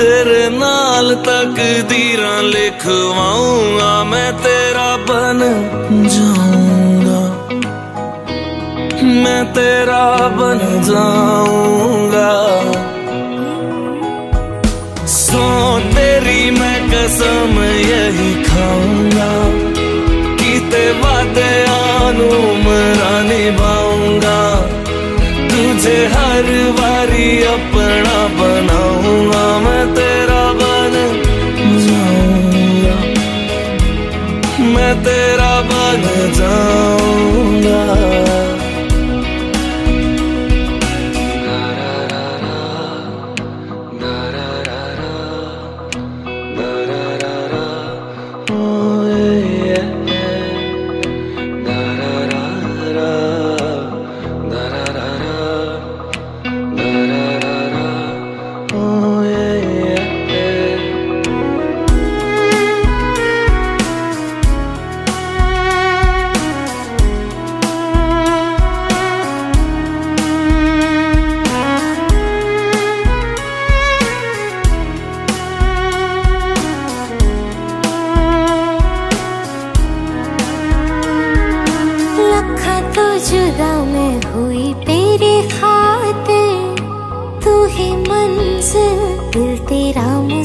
तेरे नाल तक दीरा लिखवाऊँगा, मैं तेरा बन जाऊँगा। मैं तेरा बन जाऊँगा। सो तेरी मैं कसम यही खाऊँगा कीते वादे आनू मरा निभाऊँगा। तुझे हर बारी अपना तेरा बन जाऊँगा।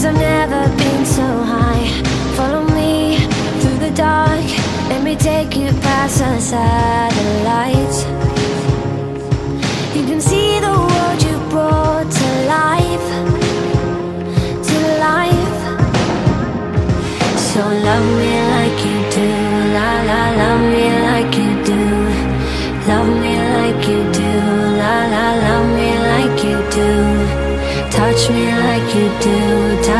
cause I've never been so high. Follow me through the dark, let me take you past the satellites. You can see the world you brought to life, to life. So love me like you do, la la, love me like you do. Love me like you do, la la, love me like you do. Touch me like you do,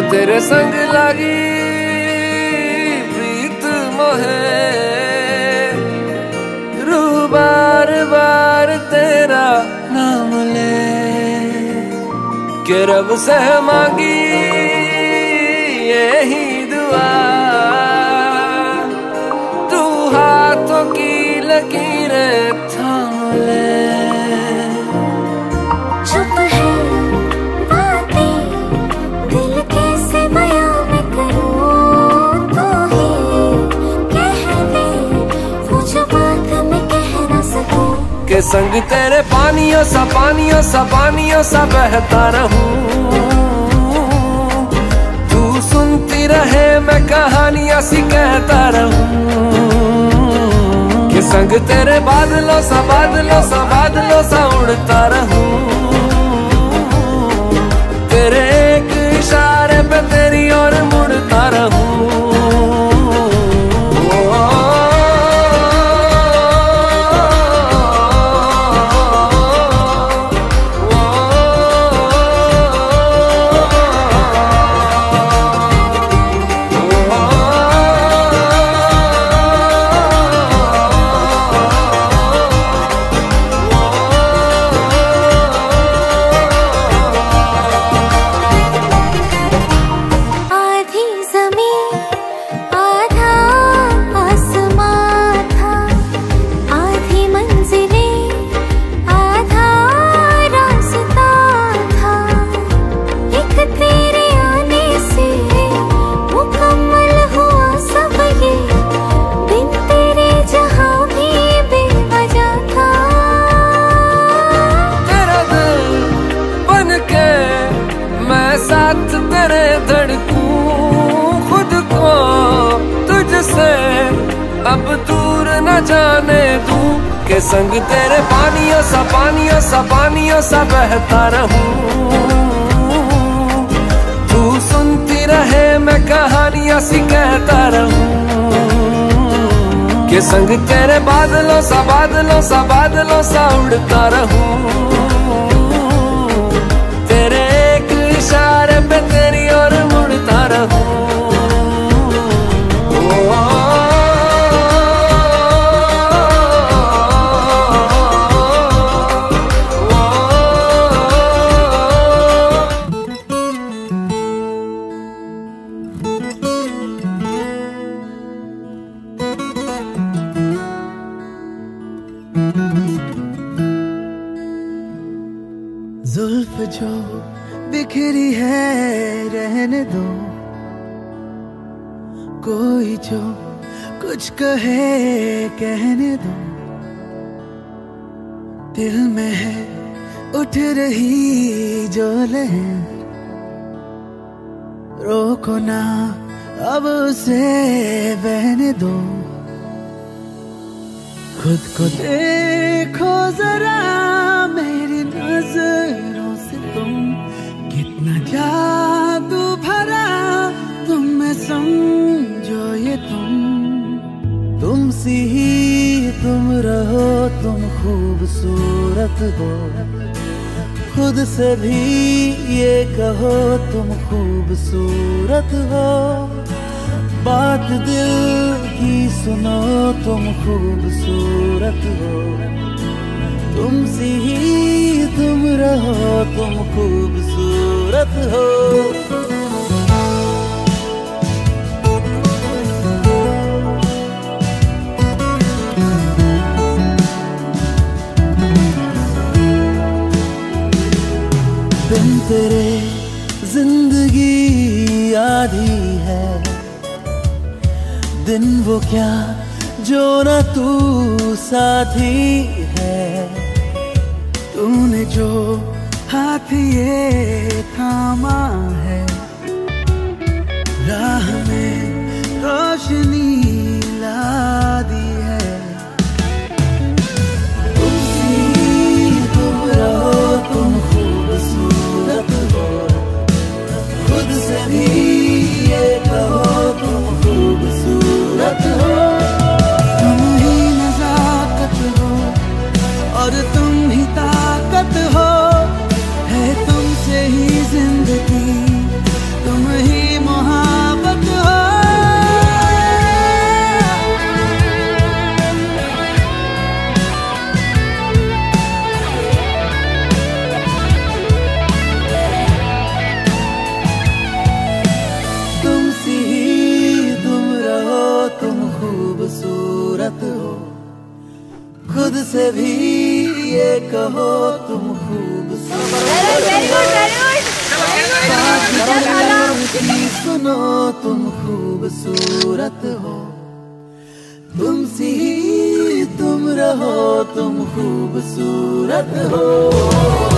तेरे संग लगी प्रीत मोहे। रू बार बार तेरा नाम ले। के रब से मांगी, यही दुआ संग तेरे पानियों सा पानियों सा पानियों सा बहता रहूँ। तू सुनती रहे, मैं कहानियाँ सी कहता रहूँ। कि संग तेरे बादलों सा बादलों सा बादलों सा उड़ता रहूँ। संग तेरे पानियों सा पानियों सा पानियों सा बहता रहूँ। तू सुनती रहे, मैं कहानियाँ सी कहता रहूँ। के संग तेरे बादलों सा बादलों सा बादलों सा उड़ता रहूँ। जो बिखरी है, रहने दो। कोई जो कुछ कहे, कहने दो। दिल में है, उठ रही जो लहर रोको ना, अब उसे बहने दो। खुद को देखो जरा, मेरी जादू भरा तुम में समझो ये तुम। तुम सी ही तुम रहो, तुम खूबसूरत हो। खुद से भी ये कहो, तुम खूबसूरत हो। बात दिल की सुनो, तुम खूबसूरत हो। तुम सी ही तुम रहो, तुम खूबसूरत हो। बिन तेरे ज़िंदगी आधी है। दिन वो क्या जो ना तू साथी है। तूने जो हाथ ये थामा है। राह में रोशनी भी ये कहो तुम खूबसूरत सुनो, तुम खूबसूरत हो। तुम सी तुम रहो, तुम खूबसूरत हो।